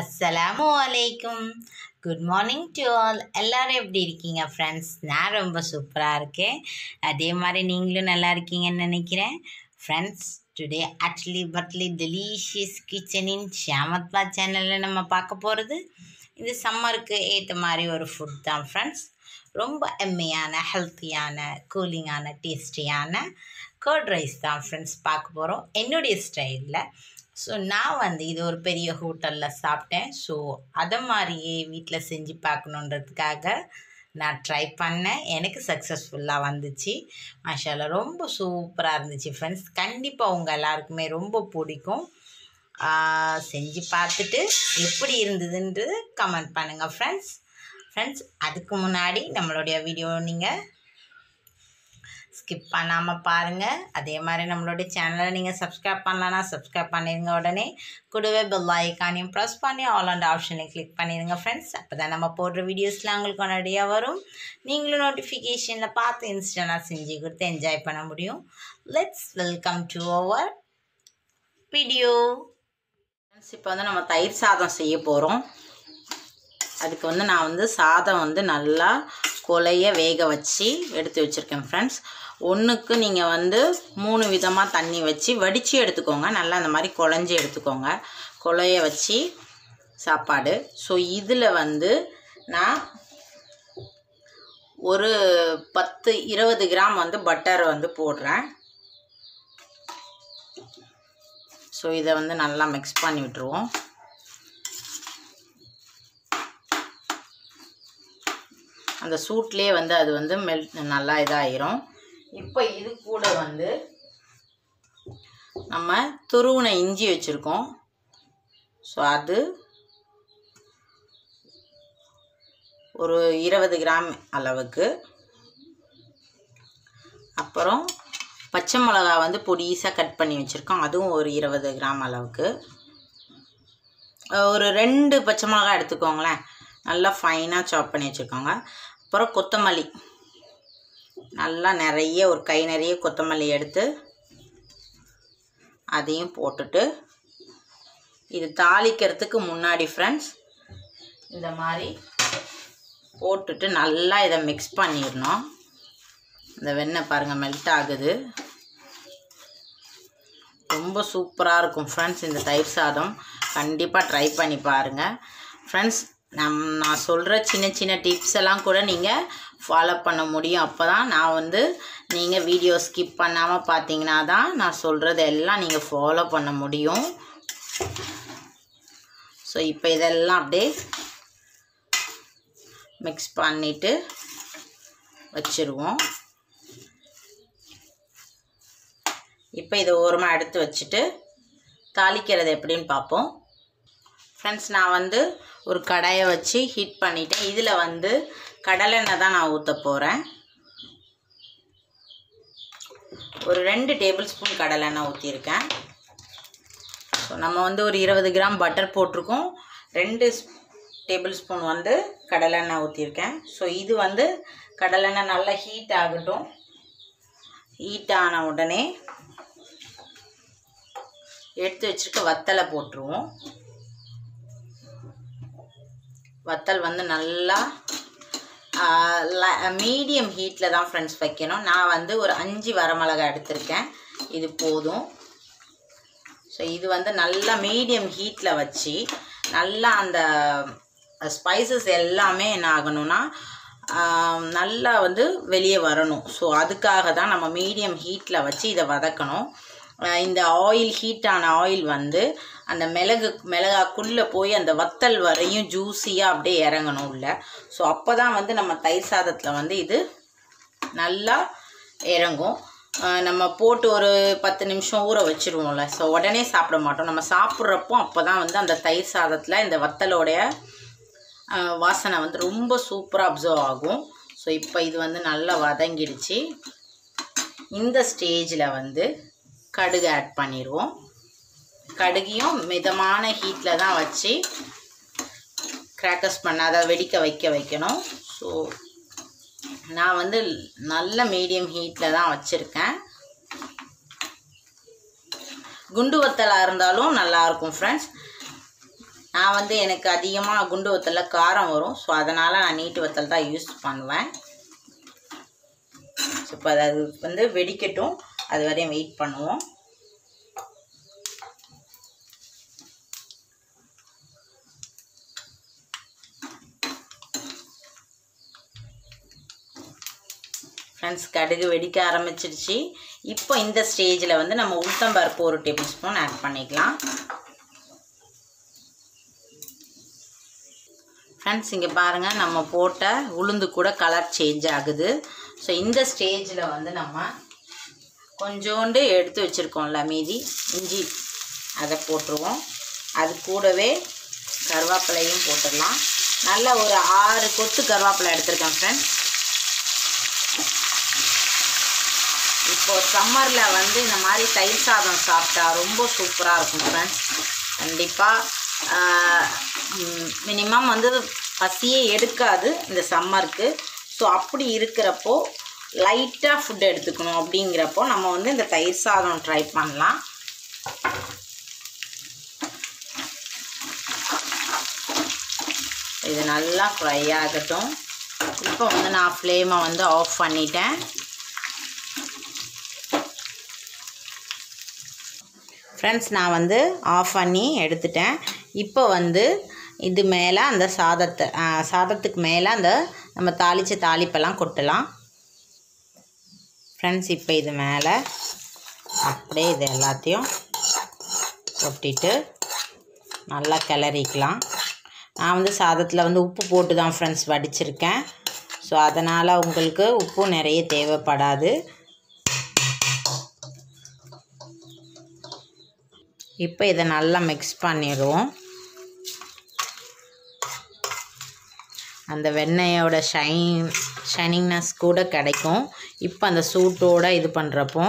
அஸ்ஸலாமு அலைக்கும். Good morning to all எல்லோரும் எப்படி இருக்கீங்க ஃப்ரெண்ட்ஸ் நான் ரொம்ப சூப்பராக இருக்கேன். அதே மாதிரி நீங்களும் நல்லா இருக்கீங்கன்னு நினைக்கிறேன். ஃப்ரெண்ட்ஸ் டுடே ஆக்சுவலி பட்லி டெலிஷியஸ் கிச்சனின் ஷியாமத்பா சேனலில் நம்ம பார்க்க போகிறது இது சம்மருக்கு ஏற்ற மாதிரி ஒரு ஃபுட் தான் ஃப்ரெண்ட்ஸ் ரொம்ப எம்மையான ஹெல்த்தியான கூலிங்கான டேஸ்டியான கர்ட் ரைஸ் தான் ஃப்ரெண்ட்ஸ் பார்க்க போகிறோம் என்னுடைய ஸ்டைலில் ஸோ நான் வந்து இது ஒரு பெரிய ஹோட்டலில் சாப்பிட்டேன் ஸோ அதை மாதிரியே வீட்டில் செஞ்சு பார்க்கணுன்றதுக்காக நான் ட்ரை பண்ணேன். எனக்கு சக்ஸஸ்ஃபுல்லாக வந்துச்சு. மாஷால ரொம்ப சூப்பராக இருந்துச்சு ஃப்ரெண்ட்ஸ் கண்டிப்பாக உங்கள் எல்லாருக்குமே ரொம்ப பிடிக்கும். செஞ்சு பார்த்துட்டு எப்படி இருந்ததுன்றது கமெண்ட் பண்ணுங்கள் ஃப்ரெண்ட்ஸ் ஃப்ரெண்ட்ஸ் அதுக்கு முன்னாடி நம்மளுடைய வீடியோ நீங்கள் ஸ்கிப் பண்ணாமல் பாருங்கள் அதே மாதிரி நம்மளுடைய சேனலை நீங்கள் சப்ஸ்கிரைப் பண்ணலன்னா சப்ஸ்கிரைப் பண்ணிடுங்க உடனே. கூடவே பெல் ஐக்கானையும் ப்ரெஸ் பண்ணி ஆல் அண்ட் ஆப்ஷனையும் கிளிக் பண்ணிடுங்க ஃப்ரெண்ட்ஸ் அப்போ தான் நம்ம போடுற வீடியோஸ்லாம் உங்களுக்கு உடனடியாக வரும். நீங்களும் நோட்டிஃபிகேஷனில் பார்த்து இன்ஸ்டனாக செஞ்சு கொடுத்து என்ஜாய் பண்ண முடியும். Let's welcome to our video friends இப்போ வந்து நம்ம தயிர் சாதம் செய்ய போகிறோம் அதுக்கு வந்து நான் வந்து சாதம் வந்து நல்லா கொலைய வேக வச்சு எடுத்து வச்சுருக்கேன் ஃப்ரெண்ட்ஸ் ஒன்றுக்கு நீங்கள் வந்து மூணு விதமாக தண்ணி வச்சு வடித்து எடுத்துக்கோங்க. நல்லா அந்த மாதிரி குழஞ்சி எடுத்துக்கோங்க. குழைய வச்சு சாப்பாடு. ஸோ இதில் வந்து நான் ஒரு பத்து இருபது கிராம் வந்து பட்டர் வந்து போடுறேன். ஸோ இதை வந்து நல்லா மிக்ஸ் பண்ணி விட்டுருவோம். அந்த சூட்லேயே வந்து அது வந்து மெல் நல்லா இதாகிரும் இப்போ இது கூட வந்து நம்ம துருவின இஞ்சி வச்சுருக்கோம். ஸோ அது ஒரு இருபது கிராம் அளவுக்கு. அப்புறம் பச்சை மிளகா வந்து பொடிசாக கட் பண்ணி வச்சுருக்கோம். அதுவும் ஒரு இருபது கிராம் அளவுக்கு. ஒரு ரெண்டு பச்சை மிளகா எடுத்துக்கோங்களேன். நல்லா ஃபைனாக சாப் பண்ணி வச்சுருக்கோங்க. அப்புறம் கொத்தமல்லி. நல்லா நிறைய ஒரு கை நிறைய கொத்தமல்லி எடுத்து அதையும் போட்டுட்டு இது தாளிக்கிறதுக்கு முன்னாடி ஃப்ரெண்ட்ஸ் இந்த மாதிரி போட்டுட்டு நல்லா இதை மிக்ஸ் பண்ணிடணும். இந்த வெண்ணெய் பாருங்கள் மெல்ட் ஆகுது. ரொம்ப சூப்பராக இருக்கும் ஃப்ரெண்ட்ஸ் இந்த தயிர் சாதம். கண்டிப்பாக ட்ரை பண்ணி பாருங்கள் ஃப்ரெண்ட்ஸ் நம் நான் சொல்கிற சின்ன சின்ன டிப்ஸ் எல்லாம் கூட நீங்கள் ஃபாலோ பண்ண முடியும். அப்போ தான் நான் வந்து நீங்கள் வீடியோ ஸ்கிப் பண்ணாமல் பார்த்தீங்கன்னா தான் நான் சொல்கிறது எல்லாம் நீங்கள் ஃபாலோ பண்ண முடியும். ஸோ இப்போ இதெல்லாம் அப்படியே மிக்ஸ் பண்ணிவிட்டு வச்சுருவோம். இப்போ இதை ஓரமாக எடுத்து வச்சுட்டு தாளிக்கிறது எப்படின்னு பார்ப்போம். ஃப்ரெண்ட்ஸ் நான் வந்து ஒரு கடாயை வச்சு ஹீட் பண்ணிட்டேன். இதில் வந்து கடலெண்ணெய் தான் நான் ஊற்ற போகிறேன் ஒரு ரெண்டு டேபிள் ஸ்பூன் கடலெண்ணெய் ஊற்றிருக்கேன் ஸோ நம்ம வந்து ஒரு இருபது கிராம் பட்டர் போட்டிருக்கோம். ரெண்டு டேபிள் ஸ்பூன் வந்து கடலெண்ணெய் ஊற்றிருக்கேன் ஸோ இது வந்து கடலெண்ணெய் நல்லா ஹீட் ஆகட்டும். ஹீட் ஆன உடனே எடுத்து வச்சுருக்க வத்தலை போட்டுருவோம். வத்தல் வந்து நல்லா மீடியம் ஹீட்டில் தான் ஃப்ரெண்ட்ஸ் வைக்கணும். நான் வந்து ஒரு அஞ்சு வரமிளகா எடுத்திருக்கேன். இது போதும். ஸோ இது வந்து நல்லா மீடியம் ஹீட்டில் வச்சு நல்லா அந்த ஸ்பைசஸ் எல்லாமே என்ன ஆகணும்னா நல்லா வந்து வெளியே வரணும். ஸோ அதுக்காக தான் நம்ம மீடியம் ஹீட்டில் வச்சு இதை வதக்கணும். இந்த ஆயில் ஹீட்டான ஆயில் வந்து அந்த மிளகு மிளகாக்குள்ளே போய் அந்த வத்தல் வரையும் ஜூஸியாக அப்படியே இறங்கணும் உள்ள. ஸோ அப்போ தான் வந்து நம்ம தயிர் சாதத்தில் வந்து இது நல்லா இறங்கும். நம்ம போட்டு ஒரு பத்து நிமிஷம் ஊற வச்சுருவோம்ல. ஸோ உடனே சாப்பிட மாட்டோம். நம்ம சாப்பிட்றப்போ அப்போ தான் வந்து அந்த தயிர் சாதத்தில் இந்த வத்தலோடைய வாசனை வந்து ரொம்ப சூப்பராக அப்சர்வ் ஆகும். ஸோ இப்போ இது வந்து நல்லா வதங்கிடுச்சு. இந்த ஸ்டேஜில் வந்து கடுகு ஆட் பண்ணிடுவோம் கடுகையும் மிதமான ஹீட்டில் தான் வச்சு கிராக்கர்ஸ் பண்ண அதை வெடிக்க வைக்க வைக்கணும். ஸோ நான் வந்து நல்ல மீடியம் ஹீட்டில் தான் வச்சுருக்கேன். குண்டு வத்தலாக இருந்தாலும் நல்லாயிருக்கும் ஃப்ரெண்ட்ஸ் நான் வந்து எனக்கு அதிகமாக குண்டு வத்தலில் காரம் வரும். ஸோ அதனால் நான் நீட்டு வத்தல் தான் யூஸ் பண்ணுவேன். ஸோ இப்போ அது வந்து வெடிக்கட்டும். அது வரையும் வெயிட் பண்ணுவோம். ஃப்ரெண்ட்ஸ் கடுகு வெடிக்க ஆரம்பிச்சிருச்சு. இப்போ இந்த ஸ்டேஜில் வந்து நம்ம உளுத்தம்பருப்பு ஒரு டேபிள் ஸ்பூன் ஆட் பண்ணிக்கலாம். ஃப்ரெண்ட்ஸ் இங்கே பாருங்கள் நம்ம போட்ட உளுந்து கூட கலர் சேஞ்ச் ஆகுது. ஸோ இந்த ஸ்டேஜில் வந்து நம்ம கொஞ்சோண்டு எடுத்து வச்சுருக்கோம்ல மீதி இஞ்சி அதை போட்டுருவோம். அது கூடவே கருவேப்பிலையும் போட்டுடலாம். நல்ல ஒரு ஆறு கொத்து கருவேப்பிலை எடுத்திருக்கேன் ஃப்ரெண்ட்ஸ் இப்போ சம்மரில் வந்து இந்த மாதிரி தயிர் சாதம் சாப்பிட்டா ரொம்ப சூப்பராக இருக்கும் ஃப்ரெண்ட்ஸ் கண்டிப்பாக மினிமம் வந்து பசியே எடுக்காது இந்த சம்மருக்கு ஸோ அப்படி இருக்கிறப்போ லைட்டாக ஃபுட் எடுத்துக்கணும் அப்படிங்கிறப்போ நம்ம வந்து இந்த தயிர் சாதம் ட்ரை பண்ணலாம். இது நல்லா ஃப்ரை ஆகட்டும். இப்போ வந்து நான் ஃப்ளேமை வந்து ஆஃப் பண்ணிட்டேன். ஃப்ரெண்ட்ஸ் நான் வந்து ஆஃப் பண்ணி எடுத்துட்டேன். இப்போ வந்து இது மேலே அந்த சாதத்தை சாதத்துக்கு மேலே அந்த நம்ம தாளித்த தாளிப்பெல்லாம் கொட்டலாம். ஃப்ரெண்ட்ஸ் இப்போ இது மேலே அப்படியே இது எல்லாத்தையும் கொட்டிட்டு நல்லா கிளறிக்கலாம். நான் வந்து சாதத்தில் வந்து உப்பு போட்டு தான் ஃப்ரெண்ட்ஸ் வடிச்சிருக்கேன். ஸோ அதனால் உங்களுக்கு உப்பு நிறைய தேவைப்படாது. இப்போ இதை நல்லா மிக்ஸ் பண்ணிடுவோம். அந்த வெண்ணெயோட ஷைன் ஷைனிங்னஸ் கூட கிடைக்கும். இப்போ அந்த சூட்டோட இது பண்ணுறப்போ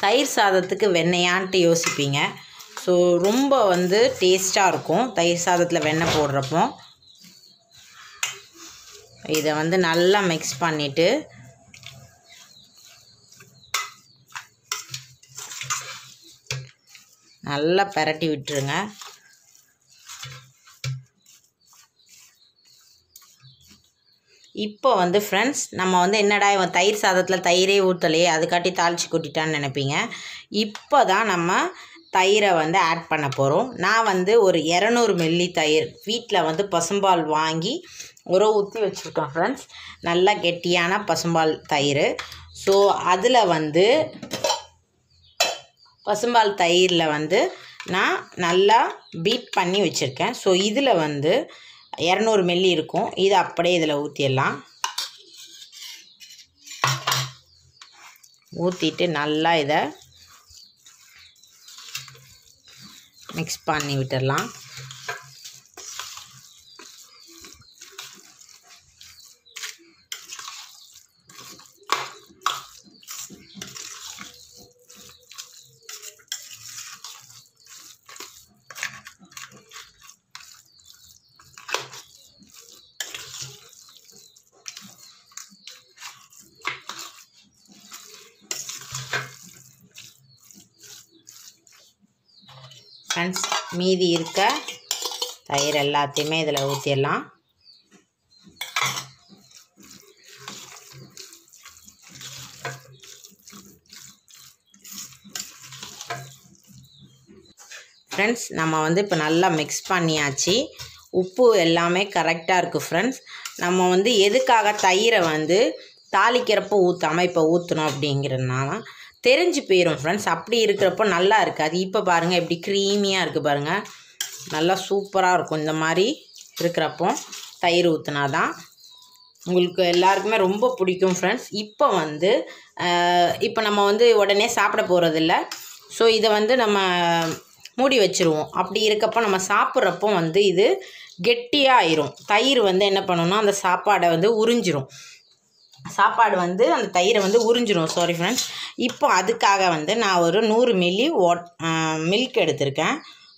தயிர் சாதத்துக்கு வெண்ணெயான்ட்டு யோசிப்பீங்க. ஸோ ரொம்ப வந்து டேஸ்ட்டாக இருக்கும். தயிர் சாதத்தில் வெண்ணெய் போடுறப்போ. இதை வந்து நல்லா மிக்ஸ் பண்ணிவிட்டு நல்லா பிரட்டி விட்டுருங்க. இப்போ வந்து ஃப்ரெண்ட்ஸ் நம்ம வந்து என்னடா இவன் தயிர் சாதத்தில் தயிரே ஊற்றலையே அதுக்காட்டி தாளித்து கொட்டிட்டான்னு நினைப்பீங்க. இப்போ தான் நம்ம தயிரை வந்து ஆட் பண்ண போகிறோம் நான் வந்து ஒரு இரநூறு மில்லி தயிர் வீட்டில் வந்து பசும்பால் வாங்கி உர ஊற்றி வச்சுருக்கோம் ஃப்ரெண்ட்ஸ் நல்லா கெட்டியான பசும்பால் தயிர். ஸோ அதில் வந்து பசும்பால் தயிரில் வந்து நான் நல்லா பீட் பண்ணி வச்சுருக்கேன். ஸோ இதில் வந்து இரநூறு மில்லி இருக்கும். இதை அப்படியே இதில் ஊற்றிடலாம் ஊற்றிட்டு நல்லா இதை மிக்ஸ் பண்ணி விட்டுடலாம். ஃப்ரெண்ட்ஸ் மீதி இருக்க தயிர் எல்லாத்தையுமே இதில் ஊற்றிடலாம் ஃப்ரெண்ட்ஸ் நம்ம வந்து இப்போ நல்லா மிக்ஸ் பண்ணியாச்சு. உப்பு எல்லாமே கரெக்டாக இருக்குது ஃப்ரெண்ட்ஸ் நம்ம வந்து எதுக்காக தயிரை வந்து தாளிக்கிறப்போ ஊற்றாமல் இப்போ ஊற்றணும் அப்படிங்கிறதுனால தெரிஞ்சு போயிடும் ஃப்ரெண்ட்ஸ் அப்படி இருக்கிறப்போ நல்லா இருக்காது. இப்போ பாருங்கள் எப்படி க்ரீமியாக இருக்குது பாருங்கள் நல்லா சூப்பராக இருக்கும். இந்த மாதிரி இருக்கிறப்போ தயிர் ஊற்றினா தான் உங்களுக்கு எல்லாருக்குமே ரொம்ப பிடிக்கும் ஃப்ரெண்ட்ஸ் இப்போ வந்து இப்போ நம்ம வந்து உடனே சாப்பிட போகிறதில்ல ஸோ இதை வந்து நம்ம மூடி வச்சுருவோம். அப்படி இருக்கப்போ நம்ம சாப்பிட்றப்போ வந்து இது கெட்டியாக ஆயிரும் தயிர் வந்து என்ன பண்ணணும்னா அந்த சாப்பாடை வந்து உறிஞ்சிரும். சாப்பாடு வந்து அந்த தயிரை வந்து உறிஞ்சிரும் சாரி ஃப்ரெண்ட்ஸ் இப்போ அதுக்காக வந்து நான் ஒரு நூறு மில்லி வாட் மில்க் எடுத்திருக்கேன்.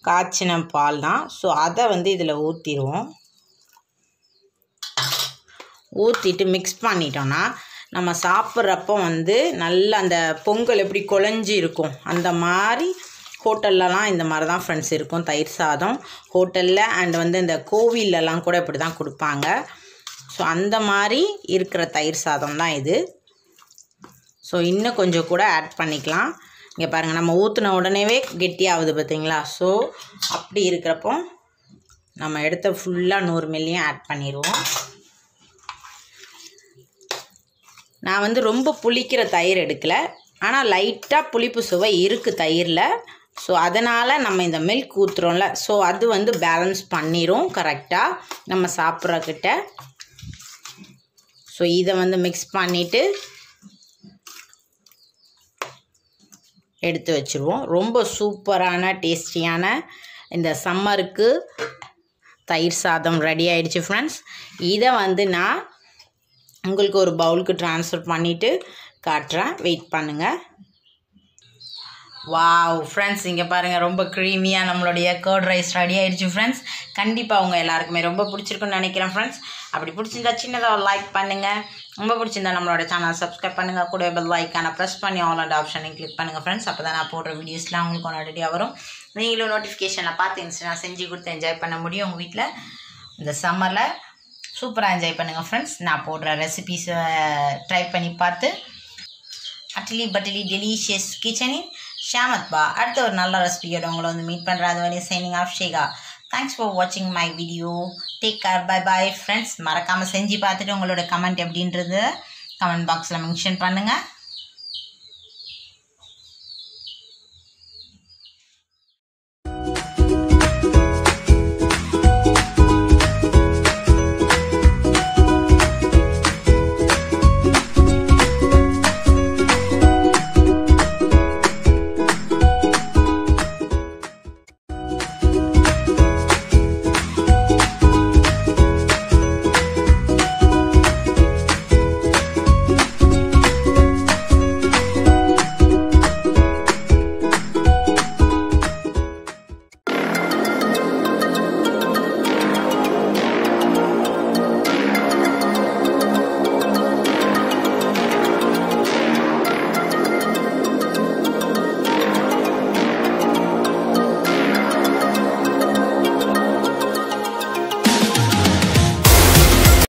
காய்ச்சின பால் தான். ஸோ அதை வந்து இதில் ஊற்றிடுவோம் ஊற்றிட்டு மிக்ஸ் பண்ணிட்டோன்னா நம்ம சாப்பிட்றப்போ வந்து நல்ல அந்த பொங்கல் எப்படி குழஞ்சி இருக்கும். அந்த மாதிரி ஹோட்டல்லலாம் இந்த மாதிரி தான் ஃப்ரெண்ட்ஸ் இருக்கும். தயிர் சாதம். ஹோட்டலில் அண்ட் வந்து இந்த கோவிலெலாம் கூட இப்படி தான் கொடுப்பாங்க. ஸோ அந்த மாதிரி இருக்கிற தயிர் சாதம் தான் இது. ஸோ இன்னும் கொஞ்சம் கூட ஆட் பண்ணிக்கலாம். இங்கே பாருங்கள் நம்ம ஊற்றின உடனேவே கெட்டியாகுது பார்த்தீங்களா ஸோ அப்படி இருக்கிறப்போ நம்ம எடுத்த ஃபுல்லாக நூறு மில்லியும் ஆட் பண்ணிடுவோம். நான் வந்து ரொம்ப புளிக்கிற தயிர் எடுக்கலை. ஆனால் லைட்டாக புளிப்பு சுவை இருக்குது தயிரில். ஸோ அதனால் நம்ம இந்த மில்க் ஊற்றுறோம்ல ஸோ அது வந்து பேலன்ஸ் பண்ணிடும் கரெக்டாக நம்ம சாப்பிட்றக்கிட்ட ஸோ இதை வந்து மிக்ஸ் பண்ணிவிட்டு எடுத்து வச்சுருவோம். ரொம்ப சூப்பரான டேஸ்டியான இந்த சம்மருக்கு தயிர் சாதம் ரெடி ஆயிடுச்சு ஃப்ரெண்ட்ஸ் இதை வந்து நான் உங்களுக்கு ஒரு பவுலுக்கு ட்ரான்ஸ்ஃபர் பண்ணிவிட்டு காட்டுறேன். வெயிட் பண்ணுங்கள் வாவ் ஃப்ரெண்ட்ஸ் இங்கே பாருங்கள் ரொம்ப க்ரீமியாக நம்மளுடைய கர்ட் ரைஸ் ரெடி ஆகிடுச்சு ஃப்ரெண்ட்ஸ் கண்டிப்பாக அவங்க எல்லாருக்குமே ரொம்ப பிடிச்சிருக்குன்னு நினைக்கிறேன் ஃப்ரெண்ட்ஸ் அப்படி பிடிச்சிருந்தா சின்னதாக ஒரு லைக் பண்ணுங்கள் ரொம்ப பிடிச்சிருந்தா நம்மளோட சேனல் சப்ஸ்கிரைப் பண்ணுங்கள் கூட பெல் லைக்கான ப்ரெஸ் பண்ணி ஆல் அண்ட் ஆப்ஷனையும் கிளிக் பண்ணுங்கள் ஃப்ரெண்ட்ஸ் அப்போ தான் நான் போடுற வீடியோஸ்லாம் உங்களுக்கு உடனடியாக வரும். நீங்களும் நோட்டிஃபிகேஷனில் பார்த்து இருந்துச்சுன்னா செஞ்சு கொடுத்து என்ஜாய் பண்ண முடியும் உங்கள் வீட்டில் இந்த சம்மரில் சூப்பராக என்ஜாய் பண்ணுங்கள் ஃப்ரெண்ட்ஸ் நான் போடுற ரெசிபீஸை ட்ரை பண்ணி பார்த்து அட்லி பட்லி டெலிஷியஸ் கிச்சனின் ஷாமத் பா அடுத்த ஒரு நல்ல ரெசிபியோட உங்களை வந்து மீட் பண்ணுற அது வரையும் signing off Sheka. Thanks for வாட்சிங் my video take care bye bye friends மறக்காமல் செஞ்சு பார்த்துட்டு உங்களோட கமெண்ட் எப்படின்றது கமெண்ட் பாக்ஸில் மென்ஷன் பண்ணுங்கள்